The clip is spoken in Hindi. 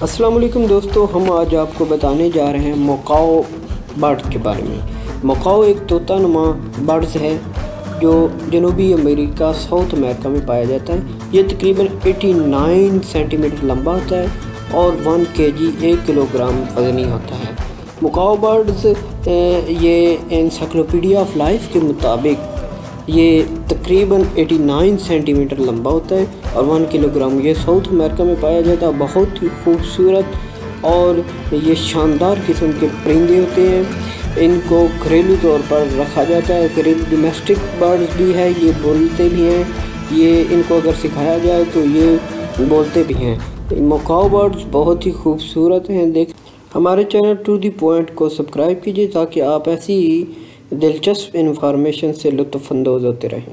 वालेकुम दोस्तों, हम आज आपको बताने जा रहे हैं मोकाओ बर्ड के बारे में। मोकाओ एक तोता नुमा बर्ड्स है, जो जनूबी अमेरिका, साउथ अमेरिका में पाया जाता है। ये तकरीबन 89 सेंटीमीटर लंबा होता है और 1 केजी एक किलोग्राम वजनी होता है। मोकाओ बर्ड्स ये इंसाइक्लोपीडिया ऑफ़ लाइफ के मुताबिक ये तकरीबन 89 सेंटीमीटर लंबा होता है और वन किलोग्राम। ये साउथ अमेरिका में पाया जाता है, बहुत ही खूबसूरत और ये शानदार किस्म के परिंदे होते हैं। इनको घरेलू तौर पर रखा जाता है। घरेलू डोमेस्टिक बर्ड्स भी है, ये बोलते भी हैं। ये इनको अगर सिखाया जाए तो ये बोलते भी हैं। मकाओ बर्ड्स बहुत ही खूबसूरत हैं। देख, हमारे चैनल टू दी पॉइंट को सब्सक्राइब कीजिए ताकि आप ऐसी दिलचस्प इन्फॉर्मेशन से लुत्फानंदोज़ होते रहें।